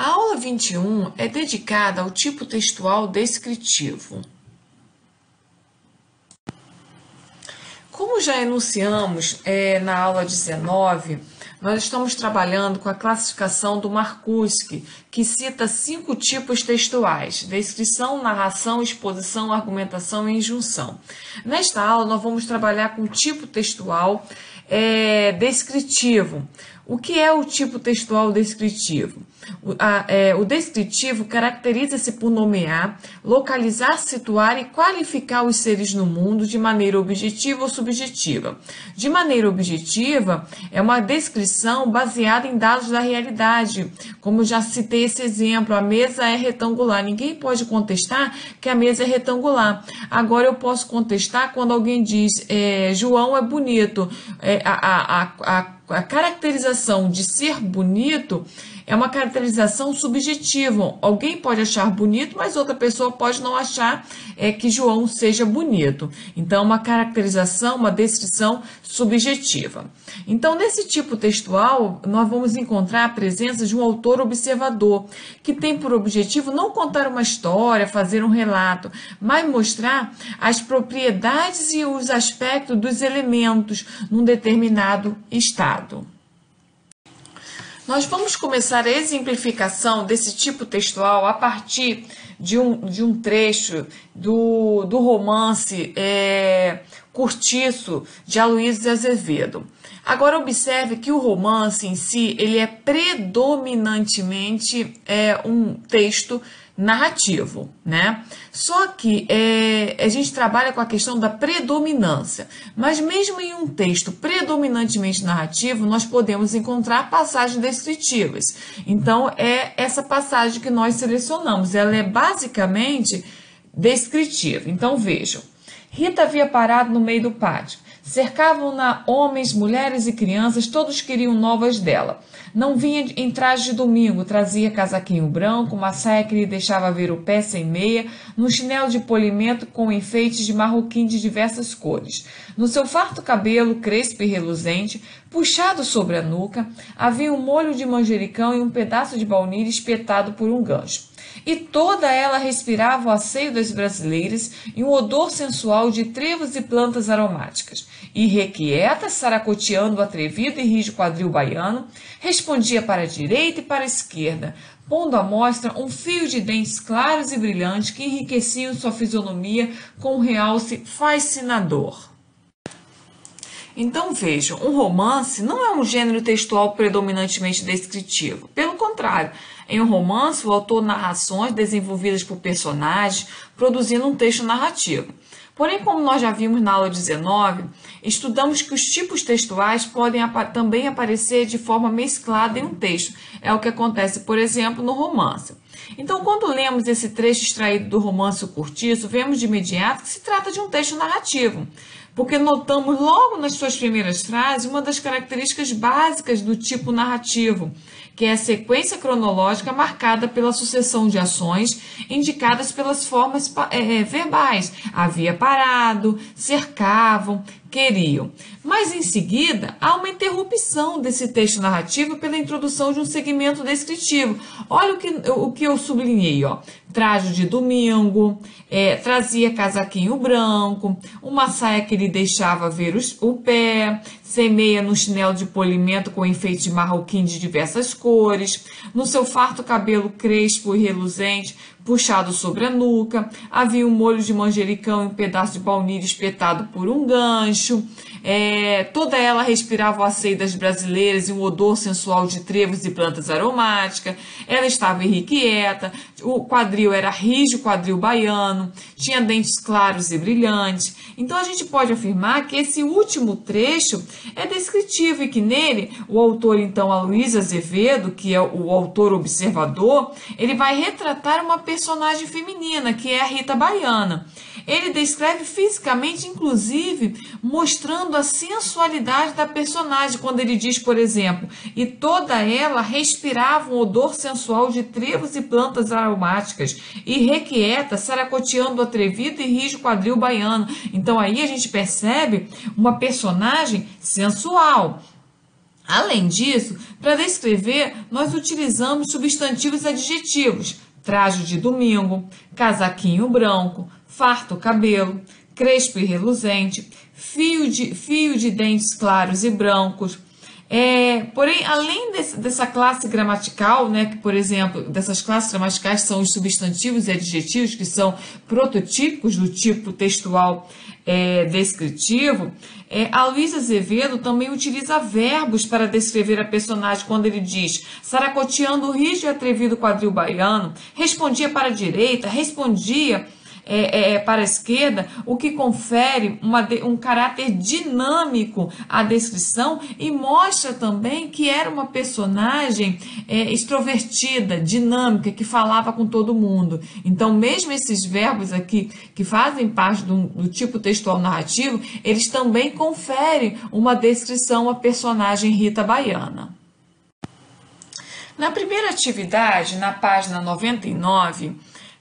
A aula 21 é dedicada ao tipo textual descritivo. Como já enunciamos é, na aula 19, nós estamos trabalhando com a classificação do Marcuski, que cita cinco tipos textuais: descrição, narração, exposição, argumentação e injunção. Nesta aula, nós vamos trabalhar com o tipo textual é, descritivo. O que é o tipo textual descritivo? O, a, é, o descritivo caracteriza-se por nomear, localizar, situar e qualificar os seres no mundo de maneira objetiva ou subjetiva. De maneira objetiva, é uma descrição baseada em dados da realidade. Como já citei esse exemplo, a mesa é retangular. Ninguém pode contestar que a mesa é retangular. Agora eu posso contestar quando alguém diz é, João é bonito. É, a, a, a, a caracterização de ser bonito é uma caracterização subjetiva. Alguém pode achar bonito, mas outra pessoa pode não achar é, que João seja bonito. Então, uma caracterização, uma descrição subjetiva. Então, nesse tipo textual, nós vamos encontrar a presença de um autor observador, que tem por objetivo não contar uma história, fazer um relato, mas mostrar as propriedades e os aspectos dos elementos num determinado estado. Nós vamos começar a exemplificação desse tipo textual a partir de um, de um trecho do, do romance é, Curtiço, de Aloysio Azevedo. Agora observe que o romance em si ele é predominantemente é, um texto narrativo, né? Só que é, a gente trabalha com a questão da predominância, mas mesmo em um texto predominantemente narrativo, nós podemos encontrar passagens descritivas. Então, é essa passagem que nós selecionamos, ela é basicamente descritiva. Então, vejam. Rita havia parado no meio do pátio. Cercavam-na homens, mulheres e crianças, todos queriam novas dela. Não vinha em traje de domingo, trazia casaquinho branco, uma saia que lhe deixava ver o pé sem meia, num chinelo de polimento com enfeites de marroquim de diversas cores. No seu farto cabelo, crespo e reluzente, puxado sobre a nuca, havia um molho de manjericão e um pedaço de baunilha espetado por um gancho e toda ela respirava o asseio das brasileiras e um odor sensual de trevos e plantas aromáticas. E requieta, saracoteando o atrevido e rijo quadril baiano, respondia para a direita e para a esquerda, pondo à mostra um fio de dentes claros e brilhantes que enriqueciam sua fisionomia com um realce fascinador. Então vejam, um romance não é um gênero textual predominantemente descritivo. Pelo contrário, em um romance, o autor narra ações desenvolvidas por personagens, produzindo um texto narrativo. Porém, como nós já vimos na aula 19, estudamos que os tipos textuais podem também aparecer de forma mesclada em um texto. É o que acontece, por exemplo, no romance. Então, quando lemos esse trecho extraído do romance O Curtiço, vemos de imediato que se trata de um texto narrativo porque notamos logo nas suas primeiras frases uma das características básicas do tipo narrativo, que é a sequência cronológica marcada pela sucessão de ações indicadas pelas formas é, verbais. Havia parado, cercavam, queriam. Mas em seguida, há uma interrupção desse texto narrativo pela introdução de um segmento descritivo. Olha o que, o que eu sublinhei, ó. Traje de domingo, é, trazia casaquinho branco, uma saia que lhe deixava ver os, o pé, semeia no chinelo de polimento com enfeite de marroquim de diversas cores, no seu farto cabelo crespo e reluzente, puxado sobre a nuca, havia um molho de manjericão e um pedaço de baunilha espetado por um gancho, é, toda ela respirava o asseio das brasileiras e um odor sensual de trevos e plantas aromáticas. Ela estava irrequieta, o quadril era rijo quadril baiano, tinha dentes claros e brilhantes. Então a gente pode afirmar que esse último trecho é descritivo e que nele o autor, então, Aloysio Azevedo, que é o autor observador, ele vai retratar uma personagem feminina, que é a Rita Baiana. Ele descreve fisicamente, inclusive, mostrando a sensualidade da personagem, quando ele diz, por exemplo, e toda ela respirava um odor sensual de trevos e plantas aromáticas, e requieta, saracoteando o atrevido e rijo quadril baiano. Então aí a gente percebe uma personagem sensual. Além disso, para descrever, nós utilizamos substantivos adjetivos: traje de domingo, casaquinho branco, farto cabelo, crespo e reluzente, fio de, fio de dentes claros e brancos. É, porém, além desse, dessa classe gramatical, né, que, por exemplo, dessas classes gramaticais são os substantivos e adjetivos, que são prototípicos do tipo textual é, descritivo, é, a Luísa Azevedo também utiliza verbos para descrever a personagem quando ele diz saracoteando o rijo e atrevido quadril baiano, respondia para a direita, respondia é, é, para a esquerda, o que confere uma, um caráter dinâmico à descrição e mostra também que era uma personagem é, extrovertida, dinâmica, que falava com todo mundo. Então, mesmo esses verbos aqui, que fazem parte do, do tipo textual narrativo, eles também conferem uma descrição à personagem Rita Baiana. Na primeira atividade, na página 99,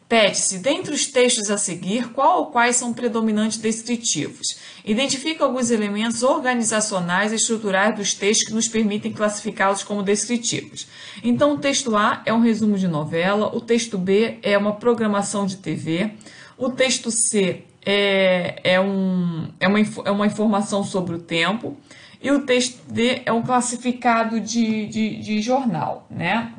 Pede-se, dentre os textos a seguir, qual ou quais são predominantes descritivos. Identifica alguns elementos organizacionais e estruturais dos textos que nos permitem classificá-los como descritivos. Então, o texto A é um resumo de novela, o texto B é uma programação de TV, o texto C é, é, um, é, uma, é uma informação sobre o tempo, e o texto D é um classificado de, de, de jornal, né?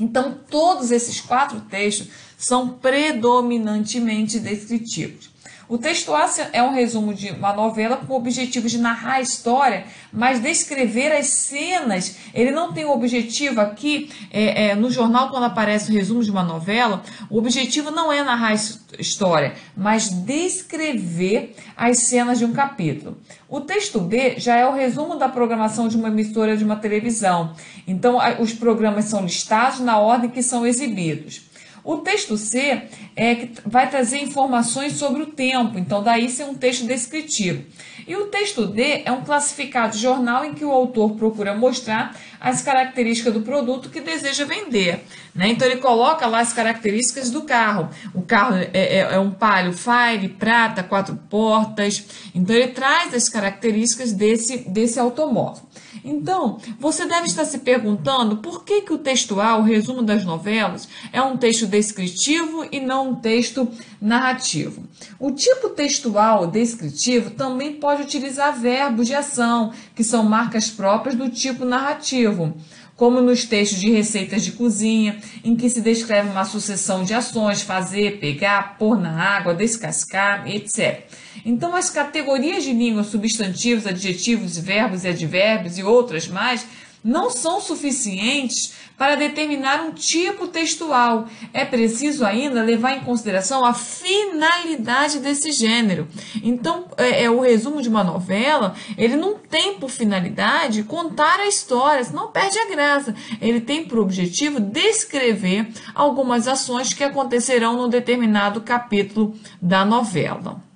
Então, todos esses quatro textos são predominantemente descritivos. O texto A é um resumo de uma novela com o objetivo de narrar a história, mas descrever as cenas. Ele não tem o objetivo aqui, é, é, no jornal, quando aparece o resumo de uma novela, o objetivo não é narrar a história, mas descrever as cenas de um capítulo. O texto B já é o resumo da programação de uma emissora de uma televisão. Então, os programas são listados na ordem que são exibidos. O texto C é que vai trazer informações sobre o tempo, então daí ser um texto descritivo. E o texto D é um classificado jornal em que o autor procura mostrar as características do produto que deseja vender. Né? Então ele coloca lá as características do carro. O carro é, é, é um palio Fire, prata, quatro portas. Então ele traz as características desse, desse automóvel. Então, você deve estar se perguntando por que, que o textual, o resumo das novelas, é um texto descritivo e não um texto narrativo. O tipo textual descritivo também pode utilizar verbos de ação, que são marcas próprias do tipo narrativo como nos textos de receitas de cozinha, em que se descreve uma sucessão de ações, fazer, pegar, pôr na água, descascar, etc. Então, as categorias de língua, substantivos, adjetivos, verbos e advérbios e outras mais, não são suficientes para determinar um tipo textual. É preciso ainda levar em consideração a finalidade desse gênero. Então, é, é, o resumo de uma novela, ele não tem por finalidade contar a história, senão perde a graça. Ele tem por objetivo descrever algumas ações que acontecerão num determinado capítulo da novela.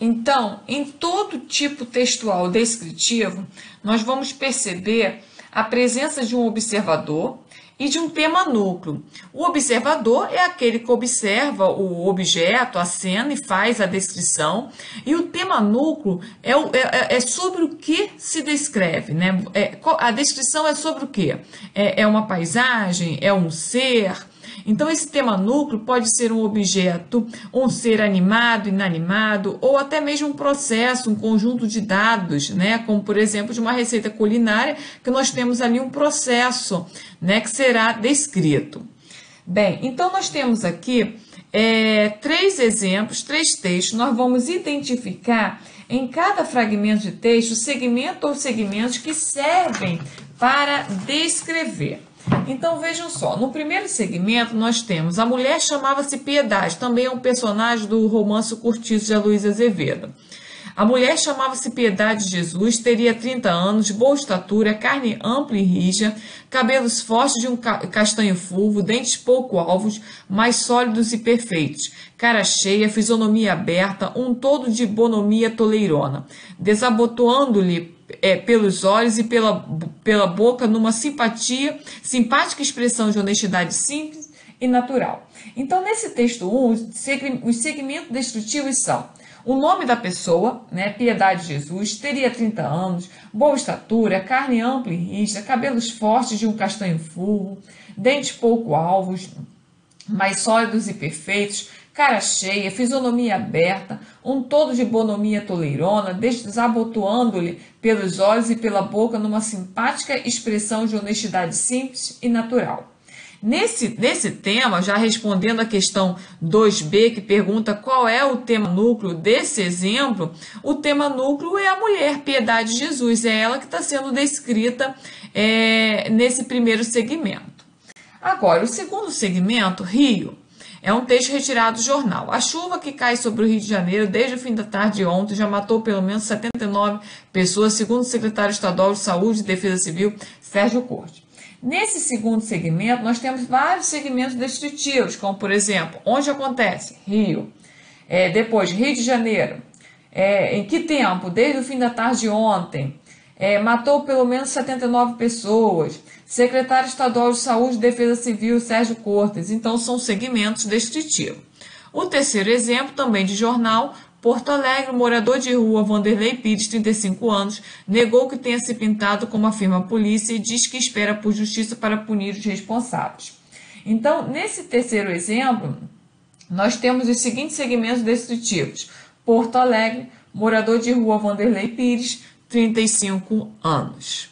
Então, em todo tipo textual descritivo, nós vamos perceber a presença de um observador e de um tema núcleo. O observador é aquele que observa o objeto, a cena e faz a descrição, e o tema núcleo é, é, é sobre o que se descreve. Né? É, a descrição é sobre o que? É, é uma paisagem, é um ser então, esse tema núcleo pode ser um objeto, um ser animado, inanimado, ou até mesmo um processo, um conjunto de dados, né? Como, por exemplo, de uma receita culinária, que nós temos ali um processo, né? Que será descrito. Bem, então nós temos aqui é, três exemplos, três textos. Nós vamos identificar em cada fragmento de texto segmento ou segmentos que servem para descrever. Então vejam só, no primeiro segmento nós temos a mulher chamava-se Piedade, também é um personagem do romance Curtiço de Aloysio Azevedo. A mulher chamava-se Piedade de Jesus, teria 30 anos, boa estatura, carne ampla e rija, cabelos fortes de um castanho fulvo, dentes pouco alvos, mais sólidos e perfeitos, cara cheia, fisionomia aberta, um todo de bonomia toleirona, desabotoando-lhe é, pelos olhos e pela, pela boca numa simpatia, simpática expressão de honestidade simples e natural. Então, nesse texto 1, os segmentos descritivos são o nome da pessoa, né, Piedade Jesus, teria 30 anos, boa estatura, carne ampla e rija, cabelos fortes de um castanho fulvo, dentes pouco alvos, mais sólidos e perfeitos, cara cheia, fisionomia aberta, um todo de bonomia toleirona, desabotoando-lhe pelos olhos e pela boca numa simpática expressão de honestidade simples e natural. Nesse, nesse tema, já respondendo a questão 2b, que pergunta qual é o tema núcleo desse exemplo, o tema núcleo é a mulher, piedade de Jesus, é ela que está sendo descrita é, nesse primeiro segmento. Agora, o segundo segmento, Rio, é um texto retirado do jornal. A chuva que cai sobre o Rio de Janeiro desde o fim da tarde de ontem já matou pelo menos 79 pessoas, segundo o secretário estadual de Saúde e Defesa Civil, Sérgio Corte. Nesse segundo segmento, nós temos vários segmentos descritivos, como por exemplo, onde acontece? Rio. É, depois, Rio de Janeiro. É, em que tempo? Desde o fim da tarde de ontem. É, matou pelo menos 79 pessoas. Secretário Estadual de Saúde e Defesa Civil, Sérgio Cortes. Então, são segmentos descritivos. O terceiro exemplo, também de jornal, Porto Alegre, morador de rua Vanderlei Pires, 35 anos, negou que tenha se pintado como afirma a polícia e diz que espera por justiça para punir os responsáveis. Então, nesse terceiro exemplo, nós temos os seguintes segmentos descritivos: Porto Alegre, morador de rua Vanderlei Pires, 35 anos.